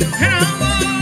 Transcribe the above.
Come on.